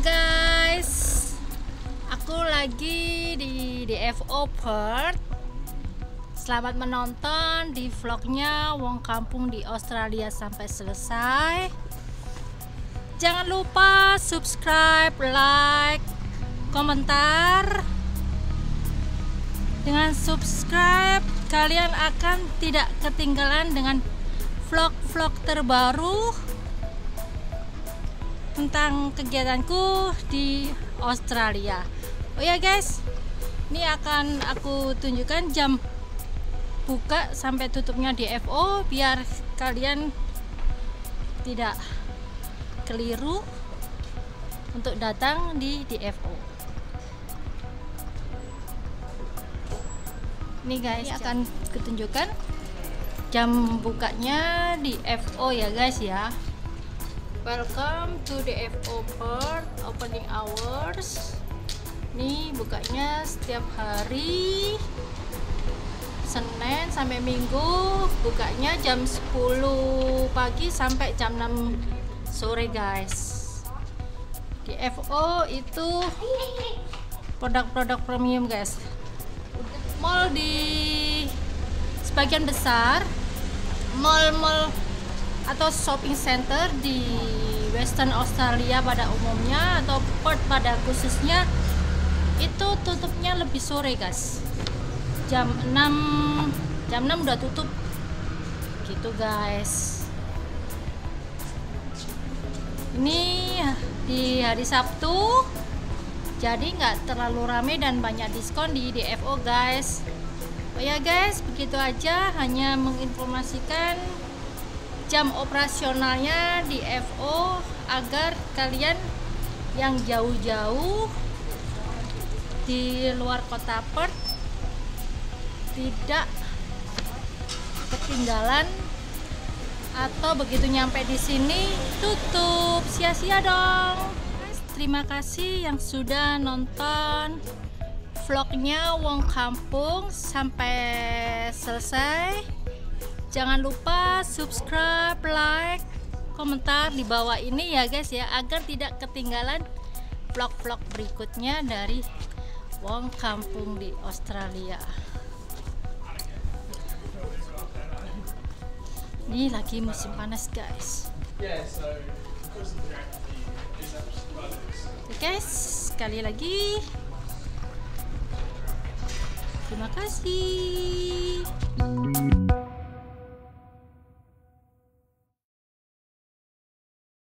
guys. Aku lagi di DFO Perth. Selamat menonton di vlognya Wong Kampung di Australia sampai selesai. Jangan lupa subscribe, like, komentar. Dengan subscribe kalian akan tidak ketinggalan dengan vlog-vlog terbaru tentang kegiatanku di Australia. Oh ya guys. Ini akan aku tunjukkan jam buka sampai tutupnya di FO biar kalian tidak keliru untuk datang di DFO ini guys ini akan ketunjukkan jam bukanya di FO ya guys ya Welcome to the FO Port opening hours. Nih bukanya setiap hari Senin sampai Minggu bukanya jam 10 pagi sampai jam 6 sore guys. Di FO itu produk-produk premium guys. Mall di sebagian besar mall-mall atau shopping center di Western Australia pada umumnya atau Perth pada khususnya itu tutupnya lebih sore guys. Jam 6 jam 6 udah tutup. Gitu guys. Ini di hari Sabtu jadi nggak terlalu rame dan banyak diskon di DFO guys. Oh ya guys begitu aja. Hanya menginformasikan jam operasionalnya di FO agar kalian yang jauh-jauh di luar kota Perth tidak ketinggalan atau begitu nyampe di sini tutup. Sia-sia dong. Terima kasih yang sudah nonton vlognya Wong Kampung sampai selesai jangan lupa subscribe like komentar di bawah ini ya guys ya agar tidak ketinggalan vlog-vlog berikutnya dari Wong Kampung di Australia. Ini lagi musim panas guys. Oke guys sekali lagi. Terima kasih